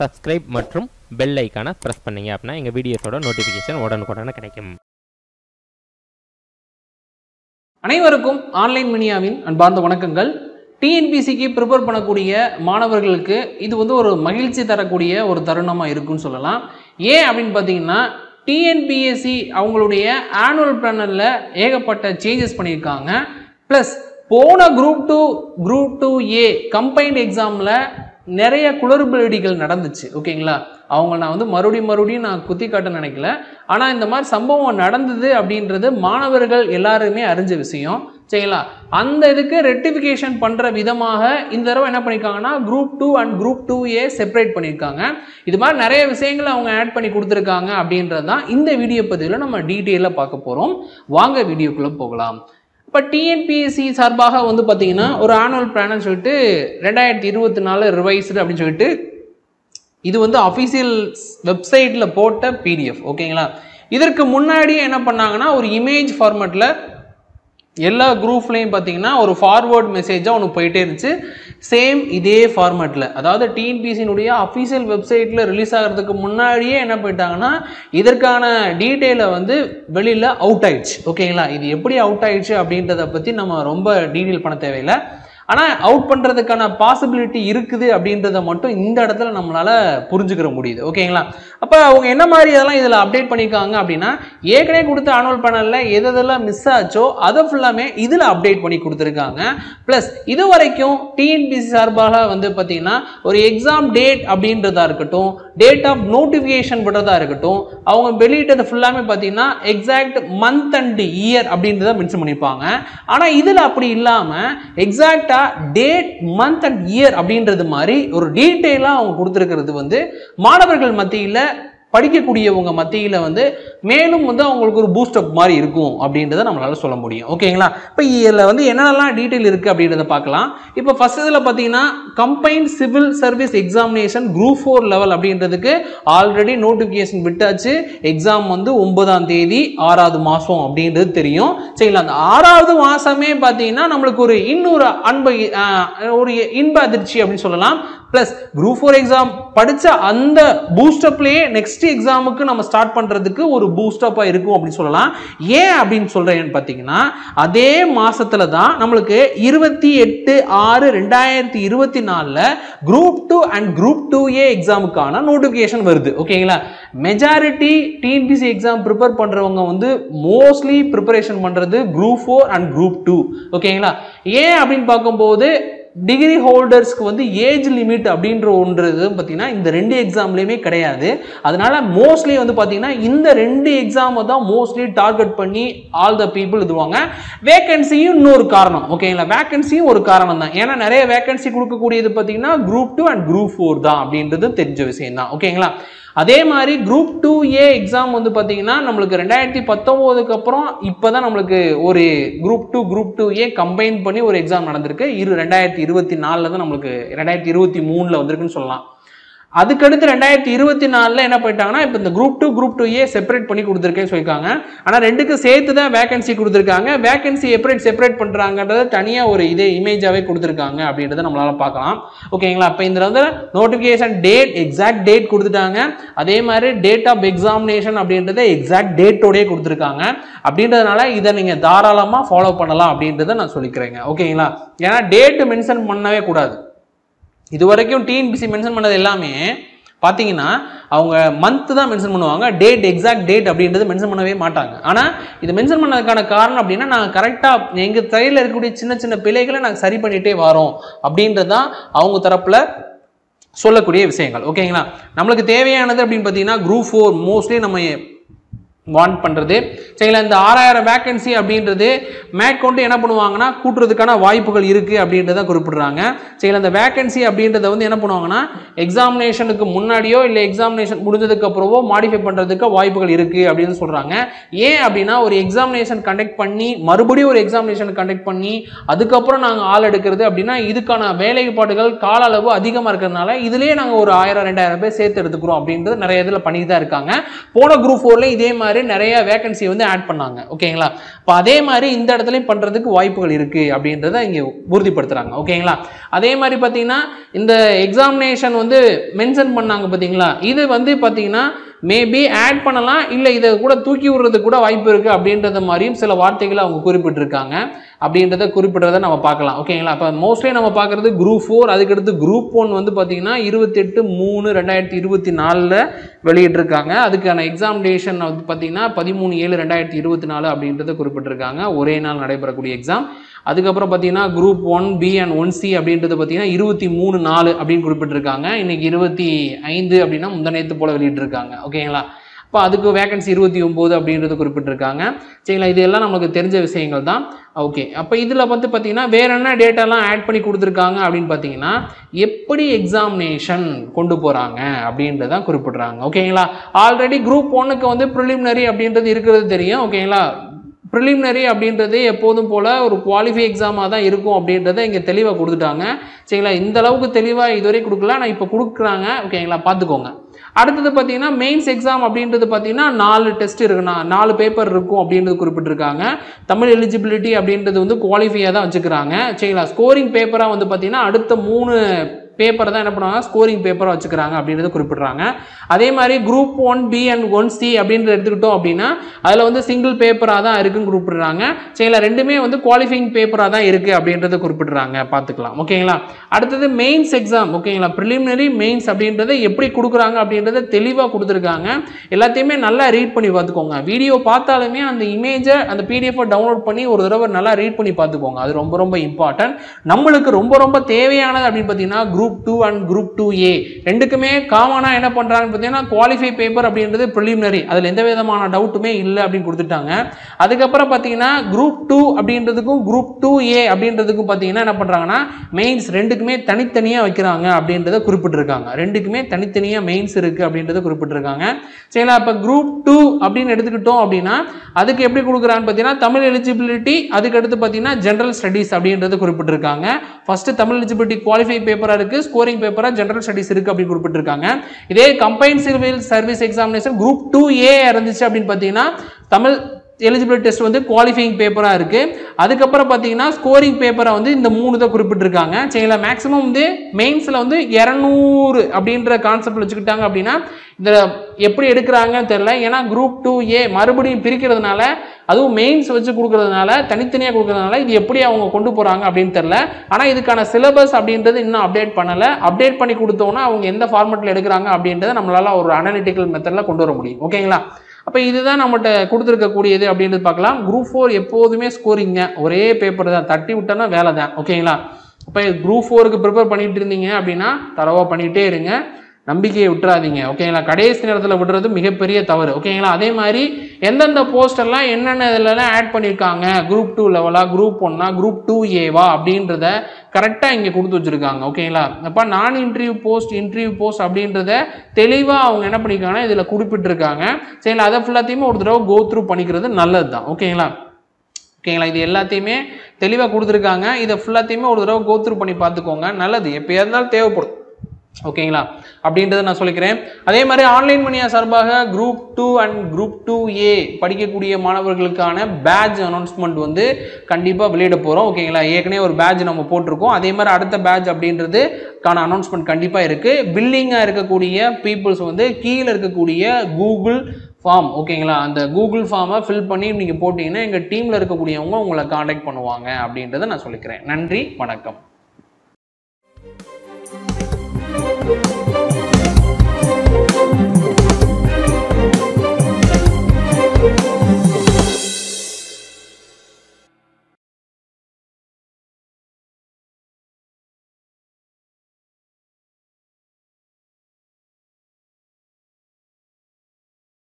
Subscribe மற்றும் bell ஐக்கானை press பண்ணீங்க அப்படின்னா எங்கள் வீடியோஸோட நோட்டிஃபிகேஷன் உடனுக்குடனே கிடைக்கும். அனைவருக்கும் ஆன்லைன் மினியாவின் அன்பார்ந்த வணக்கங்கள். டிஎன்பிசிக்கு ப்ரிப்பேர் பண்ணக்கூடிய மாணவர்களுக்கு இது வந்து ஒரு மகிழ்ச்சி தரக்கூடிய ஒரு தருணமாக இருக்குன்னு சொல்லலாம். ஏன் அப்படின்னு பார்த்தீங்கன்னா டிஎன்பிஎஸ்சி அவங்களுடைய ஆனுவல் பிளானரில் ஏகப்பட்ட சேஞ்சஸ் பண்ணியிருக்காங்க. ப்ளஸ் போன group two group two A combined எக்ஸாமில் நிறைய குளறுபடிகள் நடந்துச்சு ஓகேங்களா? அவங்க நான் வந்து மறுபடியும் மறுபடியும் நான் குத்தி காட்ட நினைக்கல. ஆனால் இந்த மாதிரி சம்பவம் நடந்தது அப்படின்றது மாணவர்கள் எல்லாருமே அறிஞ்ச விஷயம் சரிங்களா? அந்த இதுக்கு ரெட்டிஃபிகேஷன் பண்ணுற விதமாக இந்த தடவை என்ன பண்ணியிருக்காங்கன்னா group two and group two A separate பண்ணியிருக்காங்க இது மாதிரி நிறைய விஷயங்களை அவங்க ஆட் பண்ணி கொடுத்துருக்காங்க அப்படின்றது தான் இந்த வீடியோ பதிவில் நம்ம டீட்டெயிலாக பார்க்க போகிறோம் வாங்க வீடியோக்குள்ளே போகலாம். இப்போ டிஎன்பிஎஸ்சி சார்பாக வந்து பார்த்தீங்கன்னா ஒரு ஆனுவல் பிளான்னு சொல்லிட்டு ரெண்டாயிரத்தி இருபத்தி நாலு ரிவைஸ்டு அப்படின்னு சொல்லிட்டு இது வந்து அஃபிஷியல் வெப்சைட்டில் போட்ட பிடிஎஃப் ஓகேங்களா இதற்கு முன்னாடியே என்ன பண்ணாங்கன்னா ஒரு இமேஜ் ஃபார்மேட்டில் எல்லா குரூப்லேயும் பார்த்தீங்கன்னா ஒரு ஃபார்வேர்ட் மெசேஜாக ஒன்று போயிட்டே இருந்துச்சு. சேம் இதே ஃபார்மேட்டில் அதாவது டிஎன்பிசியினுடைய அஃபீஷியல் வெப்சைட்டில் ரிலீஸ் ஆகிறதுக்கு முன்னாடியே என்ன போயிட்டாங்கன்னா இதற்கான டீட்டெயிலை வந்து வெளியில் அவுட் ஆயிடுச்சு. ஓகேங்களா இது எப்படி அவுட் ஆயிடுச்சு அப்படின்றத பற்றி நம்ம ரொம்ப டீட்டெயில் பண்ண தேவையில்லை. ஆனால் அவுட் பண்ணுறதுக்கான பாசிபிலிட்டி இருக்குது அப்படின்றத மட்டும் இந்த இடத்துல நம்மளால் புரிஞ்சுக்கிற முடியுது. ஓகேங்களா அப்போ அவங்க என்ன மாதிரி இதெல்லாம் இதில் அப்டேட் பண்ணியிருக்காங்க அப்படின்னா ஏற்கனவே கொடுத்த ஆனுவல் பேனலில் எது எதெல்லாம் மிஸ் ஆச்சோ அதை ஃபுல்லாமே இதில் அப்டேட் பண்ணி கொடுத்துருக்காங்க. ப்ளஸ் இது வரைக்கும் டிஎன்பிசி சார்பாக வந்து பார்த்திங்கன்னா ஒரு எக்ஸாம் டேட் அப்படின்றதா இருக்கட்டும் டேட் ஆஃப் நோட்டிஃபிகேஷன் விடுறதா இருக்கட்டும் அவங்க வெளியிட்டது ஃபுல்லாமே பார்த்தீங்கன்னா எக்ஸாக்ட் மந்த் அண்ட் இயர் அப்படின்றத மென்ஷன் பண்ணியிருப்பாங்க ஆனால் இதில் அப்படி இல்லாமல் எக்ஸாக்டாக டேட் மந்த் அண்ட் இயர் அப்படின்றது மாதிரி ஒரு டீட்டெயிலாக அவங்க கொடுத்துருக்கிறது வந்து மாணவர்கள் மத்தியில் படிக்கக்கூடியவங்க மத்தியில் வந்து மேலும் வந்து அவங்களுக்கு ஒரு பூஸ்டப் மாதிரி இருக்கும் அப்படின்றத நம்மளால சொல்ல முடியும். ஓகேங்களா? இப்போ இதில் வந்து என்னென்னலாம் டீட்டெயில் இருக்குது அப்படின்றத பார்க்கலாம். இப்போ ஃபர்ஸ்ட் இதில் பார்த்தீங்கன்னா combine civil service examination group four level அப்படின்றதுக்கு ஆல்ரெடி நோட்டிஃபிகேஷன் விட்டாச்சு. எக்ஸாம் வந்து ஒன்பதாம் தேதி ஆறாவது மாதம் அப்படின்றது தெரியும். சரிங்களா? அந்த ஆறாவது மாதமே பார்த்தீங்கன்னா நம்மளுக்கு ஒரு இன்னொரு அன்பை ஒரு இன்ப அதிர்ச்சி அப்படின்னு சொல்லலாம். ப்ளஸ் குரூப் ஃபோர் எக்ஸாம் படித்த அந்த பூஸ்டப்லேயே நெக்ஸ்ட் எக்ஸாமுக்கு நம்ம ஸ்டார்ட் பண்ணுறதுக்கு ஒரு பூஸ்டப்பாக இருக்கும் அப்படின்னு சொல்லலாம். ஏன் அப்படின்னு சொல்கிறேன்னு பார்த்தீங்கன்னா அதே மாதத்தில் தான் நம்மளுக்கு இருபத்தி எட்டு ஆறு ரெண்டாயிரத்தி இருபத்தி நாலில் group two and group two A எக்ஸாமுக்கான notification வருது. ஓகேங்களா மெஜாரிட்டி டிஎன்பிசி எக்ஸாம் ப்ரிப்பேர் பண்ணுறவங்க வந்து மோஸ்ட்லி ப்ரிப்பரேஷன் பண்ணுறது group four and group two ஓகேங்களா ஏன் அப்படின்னு பார்க்கும்போது டிகிரி ஹோல்டர்ஸ்க்கு வந்து ஏஜ் லிமிட் அப்படின்ற ஒன்றது பார்த்தீங்கன்னா இந்த ரெண்டு எக்ஸாம்லேயுமே கிடையாது. அதனால் மோஸ்ட்லி வந்து பார்த்தீங்கன்னா இந்த ரெண்டு எக்ஸாமை தான் மோஸ்ட்லி டார்கெட் பண்ணி ஆல் த பீப்புள் இதுவாங்க. வேகன்சியும் இன்னொரு காரணம் ஓகேங்களா வேகன்சியும் ஒரு காரணம் தான். ஏன்னா நிறைய வேகன்சி கொடுக்கக்கூடியது பார்த்தீங்கன்னா group two and group four தான் அப்படின்றது தெரிஞ்ச விஷயம் தான் ஓகேங்களா அதே மாதிரி குரூப் டூ ஏ எக்ஸாம் வந்து பார்த்தீங்கன்னா நம்மளுக்கு ரெண்டாயிரத்தி பத்தொம்போதுக்கு அப்புறம் இப்போ தான் நம்மளுக்கு ஒரு group two group two A combine பண்ணி ஒரு எக்ஸாம் நடந்திருக்கு. இரு ரெண்டாயிரத்தி இருபத்தி நாலில் தான் நம்மளுக்கு ரெண்டாயிரத்தி இருபத்தி மூணில் வந்திருக்குன்னு சொல்லலாம். அதுக்கடுத்து ரெண்டாயிரத்தி இருபத்தி நாலில் என்ன பண்ணிட்டாங்கன்னா இப்போ இந்த group two group two A separate பண்ணி கொடுத்துருக்கேன்னு சொல்லியிருக்காங்க. ஆனால் ரெண்டுக்கும் சேர்த்து தான் வேகன்சி கொடுத்துருக்காங்க. வேகன்சி எப்படி செப்பரேட் பண்ணுறாங்கன்றது தனியாக ஒரு இதே இமேஜாகவே கொடுத்துருக்காங்க அப்படின்றத நம்மளால பார்க்கலாம். ஓகேங்களா இப்போ இந்த வந்து நோட்டிஃபிகேஷன் டேட் எக்ஸாக்ட் டேட் கொடுத்துட்டாங்க. அதே மாதிரி டேட் ஆஃப் எக்ஸாமினேஷன் அப்படின்றத எக்ஸாக்ட் டேட்டோடயே கொடுத்துருக்காங்க. அப்படின்றதுனால இதை நீங்கள் தாராளமாக ஃபாலோ பண்ணலாம் அப்படின்றத நான் சொல்லிக்கிறேங்க. ஓகேங்களா ஏன்னா டேட்டு மென்ஷன் பண்ணவே கூடாது. இது வரைக்கும் டிஎன்பிசி மென்ஷன் பண்ணது எல்லாமே பார்த்தீங்கன்னா அவங்க மந்த் தான் மென்ஷன் பண்ணுவாங்க டேட் எக்ஸாக்ட் டேட் அப்படின்றது மென்ஷன் பண்ணவே மாட்டாங்க. ஆனால் இது மென்ஷன் பண்ணதுக்கான காரணம் அப்படின்னா நாங்கள் கரெக்டாக எங்கள் தையில் இருக்கக்கூடிய சின்ன சின்ன பிழைகளை நாங்கள் சரி பண்ணிகிட்டே வரோம் அப்படின்றது தான் அவங்க தரப்பில் சொல்லக்கூடிய விஷயங்கள். ஓகேங்களா? நம்மளுக்கு தேவையானது அப்படின்னு பார்த்தீங்கன்னா குரூப் ஃபோர் மோஸ்ட்லி நம்ம வான் பண்ணுறது சரிங்களா இந்த ஆறாயிரம் வேக்கன்சி அப்படின்றது மேற்கொண்டு என்ன பண்ணுவாங்கன்னா கூட்டுறதுக்கான வாய்ப்புகள் இருக்குது அப்படின்றத குறிப்பிட்றாங்க. சரிங்களா இந்த வேக்கன்சி அப்படின்றத வந்து என்ன பண்ணுவாங்கன்னா எக்ஸாமினேஷனுக்கு முன்னாடியோ இல்லை எக்ஸாமினேஷன் முடிஞ்சதுக்கு அப்புறமோ மாடிஃபை பண்ணுறதுக்கு வாய்ப்புகள் இருக்குது அப்படின்னு சொல்கிறாங்க ஏன் அப்படின்னா ஒரு எக்ஸாமினேஷன் கண்டக்ட் பண்ணி மறுபடியும் ஒரு எக்ஸாமினேஷன் கண்டக்ட் பண்ணி அதுக்கப்புறம் நாங்கள் ஆள் எடுக்கிறது அப்படின்னா இதுக்கான வேலைப்பாடுகள் கால அளவு அதிகமாக இருக்கிறதுனால இதுலேயே நாங்கள் ஒரு ஆயிரம் ரெண்டாயிரம் பேர் சேர்த்து எடுத்துக்கிறோம் அப்படின்றது நிறைய இதில் பண்ணிட்டு தான் இருக்காங்க. போன குரூப் ஃபோர்லேயும் இதே மாதிரி மாதிரி நிறைய வேகன்சி வந்து ஆட் பண்ணாங்க. ஓகேங்களா இப்போ அதே மாதிரி இந்த இடத்துலையும் பண்ணுறதுக்கு வாய்ப்புகள் இருக்குது அப்படின்றத இங்கே உறுதிப்படுத்துகிறாங்க ஓகேங்களா அதே மாதிரி பார்த்தீங்கன்னா இந்த எக்ஸாமினேஷன் வந்து மென்ஷன் பண்ணாங்க பார்த்தீங்களா இது வந்து பார்த்தீங்கன்னா மேபி ஆட் பண்ணலாம் இல்லை இதை கூட தூக்கி விடுறது கூட வாய்ப்பு இருக்குது அப்படின்றத மாதிரியும் சில வார்த்தைகளை அவங்க குறிப்பிட்டிருக்காங்க. அப்படின்றத குறிப்பிட்றத நம்ம பார்க்கலாம். ஓகேங்களா அப்போ மோஸ்ட்லி நம்ம பார்க்குறது குரூப் ஃபோர் அதுக்கடுத்து குரூப் ஒன் வந்து பார்த்தீங்கன்னா இருபத்தெட்டு மூணு ரெண்டாயிரத்தி இருபத்தி நாலில் வெளியிட்டிருக்காங்க. அதுக்கான எக்ஸாமினேஷன் வந்து பார்த்தீங்கன்னா பதிமூணு ஏழு ரெண்டாயிரத்தி இருபத்தி நாலு அப்படின்றத குறிப்பிட்டிருக்காங்க. ஒரே நாள் நடைபெறக்கூடிய எக்ஸாம் அதுக்கப்புறம் பார்த்தீங்கன்னா group one B and one C அப்படின்றது பார்த்தீங்கன்னா இருபத்தி மூணு நாலு அப்படின்னு குறிப்பிட்டிருக்காங்க. இன்னைக்கு இருபத்தி ஐந்து அப்படின்னா முந்தநேத்து போல வெளியிட்டிருக்காங்க. ஓகேங்களா இப்போ அதுக்கு வேகன்சி இருபத்தி ஒம்பது அப்படின்றது குறிப்பிட்டிருக்காங்க. சரிங்களா? இது எல்லாம் நமக்கு தெரிஞ்ச விஷயங்கள் தான். ஓகே அப்போ இதில் வந்து பார்த்தீங்கன்னா வேற என்ன டேட்டாலாம் ஆட் பண்ணி கொடுத்துருக்காங்க அப்படின்னு பார்த்தீங்கன்னா எப்படி எக்ஸாமினேஷன் கொண்டு போகிறாங்க அப்படின்றதான் குறிப்பிட்றாங்க. ஓகேங்களா ஆல்ரெடி குரூப் ஒன்னுக்கு வந்து ப்ரிலிமினரி அப்படின்றது இருக்கிறது தெரியும். ஓகேங்களா ப்ரிலிமினரி அப்படின்றது எப்போதும் போல் ஒரு குவாலிஃபை எக்ஸாமாக தான் இருக்கும் அப்படின்றத இங்கே தெளிவாக கொடுத்துட்டாங்க. சரிங்களா? இந்த அளவுக்கு தெளிவாக இதுவரை கொடுக்கல. ஆனால் இப்போ கொடுக்குறாங்க. ஓகேங்களா பார்த்துக்கோங்க. அடுத்தது பார்த்தீங்கன்னா மெயின்ஸ் எக்ஸாம் அப்படின்றது பார்த்தீங்கன்னா நாலு டெஸ்ட் இருக்குண்ணா நாலு பேப்பர் இருக்கும் அப்படின்றது குறிப்பிட்டிருக்காங்க. தமிழ் எலிஜிபிலிட்டி அப்படின்றது வந்து குவாலிஃபையாக தான் வச்சுக்கிறாங்க. சரிங்களா? ஸ்கோரிங் பேப்பராக வந்து பார்த்தீங்கன்னா அடுத்த மூணு பேப்பரை தான் என்ன பண்ணுவாங்க? ஸ்கோரிங் பேப்பரை வச்சுக்கிறாங்க அப்படின்றத குறிப்பிட்றாங்க. அதே மாதிரி group one B and one C அப்படின்றத எடுத்துக்கிட்டோம் அப்படின்னா அதில் வந்து சிங்கிள் பேப்பராக தான் இருக்குன்னு குறிப்பிட்றாங்க. சரிங்களா ரெண்டுமே வந்து குவாலிஃபைங் பேப்பராக தான் இருக்குது அப்படின்றத குறிப்பிட்றாங்க. பார்த்துக்கலாம். ஓகேங்களா? அடுத்தது மெயின்ஸ் எக்ஸாம் ஓகேங்களா? ப்ரிலிமினரி மெயின்ஸ் அப்படின்றத எப்படி கொடுக்குறாங்க அப்படின்றத தெளிவாக கொடுத்துருக்காங்க. எல்லாத்தையுமே நல்லா ரீட் பண்ணி பார்த்துக்கோங்க. வீடியோ பார்த்தாலுமே அந்த இமேஜை அந்த பிடிஎஃபை டவுன்லோட் பண்ணி ஒரு தடவை நல்லா ரீட் பண்ணி பார்த்துக்கோங்க. அது ரொம்ப ரொம்ப இம்பார்ட்டன்ட் நம்மளுக்கு ரொம்ப ரொம்ப தேவையானது அப்படின்னு பார்த்தீங்கன்னா group two and group two A ரெண்டுக்குமே காமனாக என்ன பண்ணுறாங்கன்னு பார்த்தீங்கன்னா குவாலிஃபை பேப்பர் அப்படின்றது ப்ரிலிமினரி அதில் எந்த விதமான டவுட்டுமே இல்லை அப்படின்னு கொடுத்துட்டாங்க. அதுக்கப்புறம் பார்த்தீங்கன்னா குரூப் டூ அப்படின்றதுக்கும் குரூப் டூ ஏ அப்படின்றதுக்கும் பார்த்தீங்கன்னா என்ன பண்ணுறாங்கன்னா மெயின்ஸ் ரெண்டுக்குமே தனித்தனியாக வைக்கிறாங்க அப்படின்றத குறிப்பிட்டிருக்காங்க. ரெண்டுக்குமே தனித்தனியாக மெயின்ஸ் இருக்குது அப்படின்றத குறிப்பிட்டிருக்காங்க. சரிங்களா? இப்போ குரூப் டூ அப்படின்னு எடுத்துக்கிட்டோம் அப்படின்னா அதுக்கு எப்படி கொடுக்குறான்னு பார்த்தீங்கன்னா தமிழ் எலிஜிபிலிட்டி அதுக்கு அடுத்து பார்த்தீங்கன்னா ஜென்ரல் ஸ்டடீஸ் அப்படின்றது குறிப்பிட்டிருக்காங்க. ஃபர்ஸ்ட் தமிழ் எலிஜிபிலிட்டி குவாலிஃபை பேப்பராக இருக்குது ஸ்கோரிங் பேப்பராக ஜென்ரல் ஸ்டடீஸ் இருக்குது அப்படின்னு குறிப்பிட்டிருக்காங்க. இதே combine civil service examination group two A இருந்துச்சு அப்படின்னு பார்த்தீங்கன்னா தமிழ் எலிஜிபிலிட்டி டெஸ்ட் வந்து குவாலிஃபைங் பேப்பராக இருக்குது அதுக்கப்புறம் பார்த்தீங்கன்னா ஸ்கோரிங் பேப்பரை வந்து இந்த மூணு தான் குறிப்பிட்டிருக்காங்க. சரிங்களா மேக்ஸிமம் வந்து மெயின்ஸில் வந்து இரநூறு அப்படின்ற கான்செப்ட் வச்சுக்கிட்டாங்க அப்படின்னா இந்த எப்படி எடுக்கிறாங்கன்னு தெரில ஏன்னா குரூப் டூ ஏ மறுபடியும் பிரிக்கிறதுனால அதுவும் மெயின்ஸ் வச்சு கொடுக்கறதுனால தனித்தனியாக கொடுக்கறதுனால இது எப்படி அவங்க கொண்டு போகிறாங்க அப்படின்னு தெரில ஆனால் இதுக்கான சிலபஸ் அப்படின்றது இன்னும் அப்டேட் பண்ணலை. அப்டேட் பண்ணி கொடுத்தோன்னா அவங்க எந்த ஃபார்மெட்டில் எடுக்கிறாங்க அப்படின்றத நம்மளால் ஒரு அனலிட்டிக்கல் மெத்தடில் கொண்டு வர முடியும். ஓகேங்களா அப்போ இதுதான் நம்மகிட்ட கொடுத்துருக்கக்கூடியது அப்படின்றது பார்க்கலாம். குரூப் ஃபோர் எப்போதுமே ஸ்கோரிங்க ஒரே பேப்பர் தான். தட்டி விட்டோன்னா வேலை தான் ஓகேங்களா இப்போ குரூப் ஃபோருக்கு ப்ரிப்பேர் பண்ணிகிட்டு இருந்தீங்க அப்படின்னா தரவாக பண்ணிகிட்டே இருங்க. நம்பிக்கையை விட்டுறாதீங்க ஓகேங்களா கடைசி நேரத்தில் விடுறது மிகப்பெரிய தவறு ஓகேங்களா அதே மாதிரி எந்தெந்த போஸ்டெல்லாம் என்னென்ன இதுலலாம் ஆட் பண்ணியிருக்காங்க குரூப் டூ லெவலா குரூப் ஒன்னா குரூப் டூ ஏவா அப்படின்றத கரெக்டாக இங்கே கொடுத்து வச்சுருக்காங்க ஓகேங்களா அப்போ நான் இன்டர்வியூ போஸ்ட் இன்டர்வியூ போஸ்ட் அப்படின்றத தெளிவாக அவங்க என்ன பண்ணியிருக்காங்கன்னா இதில் குறிப்பிட்டிருக்காங்க. சரிங்களா? அதை ஃபுல்லாத்தையுமே ஒரு தடவை கோ த்ரூ பண்ணிக்கிறது நல்லது தான் ஓகேங்களா ஓகேங்களா இது எல்லாத்தையுமே தெளிவாக கொடுத்துருக்காங்க. இதை ஃபுல்லாத்தையுமே ஒரு தடவை கோத்ரூ பண்ணி பார்த்துக்கோங்க. நல்லது எப்போயா இருந்தாலும் தேவைப்படும். ஓகேங்களா? அப்படின்றத நான் சொல்லிக்கிறேன். அதே மாதிரி ஆன்லைன் மணியா சார்பாக group two and group two A படிக்கக்கூடிய மாணவர்களுக்கான பேட்ச் அனௌன்ஸ்மெண்ட் வந்து கண்டிப்பாக வெளியிட போகிறோம் ஓகேங்களா? ஏற்கனவே ஒரு பேட்ச் நம்ம போட்டிருக்கோம். அதே மாதிரி அடுத்த பேட்ச் அப்படின்றது கான அனௌன்ஸ்மெண்ட் கண்டிப்பாக இருக்குது பில்லிங்காக இருக்கக்கூடிய பீப்புள்ஸ் வந்து கீழே இருக்கக்கூடிய கூகுள் ஃபார்ம் ஓகேங்களா? அந்த கூகுள் ஃபார்மை ஃபில் பண்ணி நீங்கள் போட்டிங்கன்னா எங்கள் டீமில் இருக்கக்கூடியவங்க உங்களை காண்டாக்ட் பண்ணுவாங்க அப்படின்றத நான் சொல்லிக்கிறேன். நன்றி வணக்கம்.